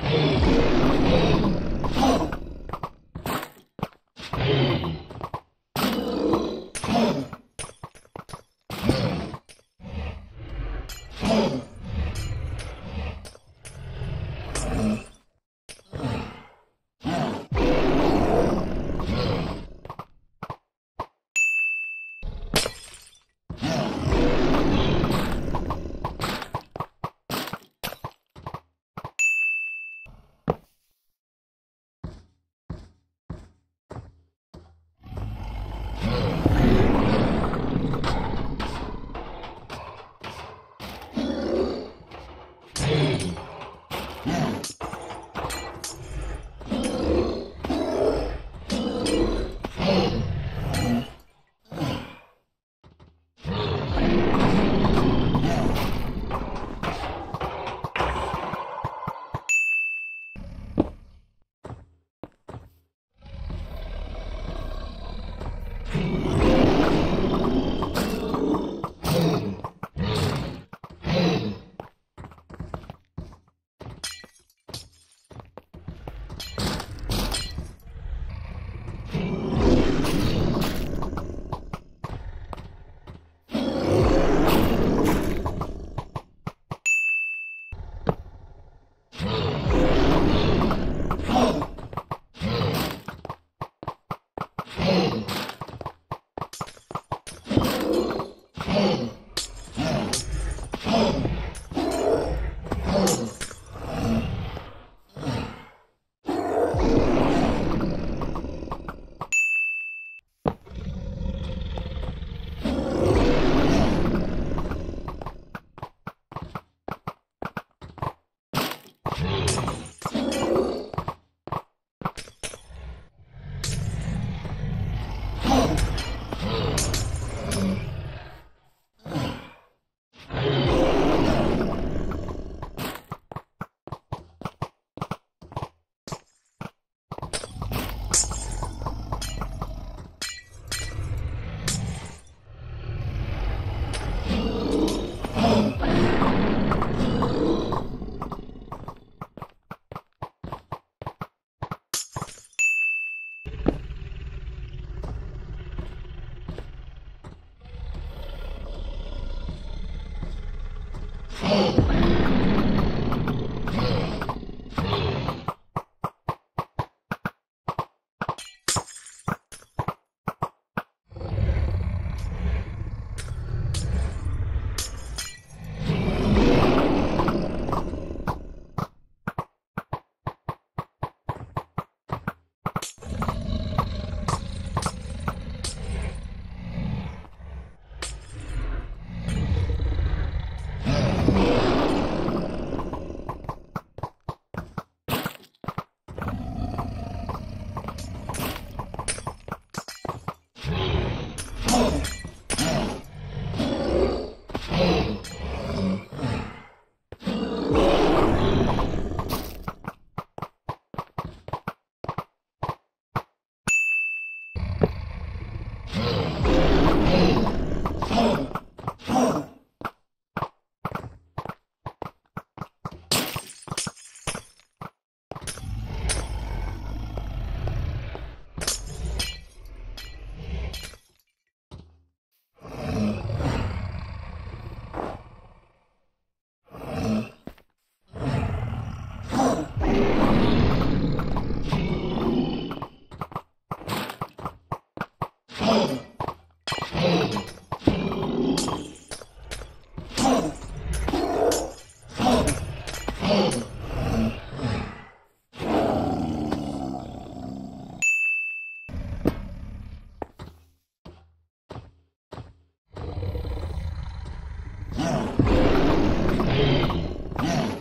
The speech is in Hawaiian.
Oh! Oh. home. No. No.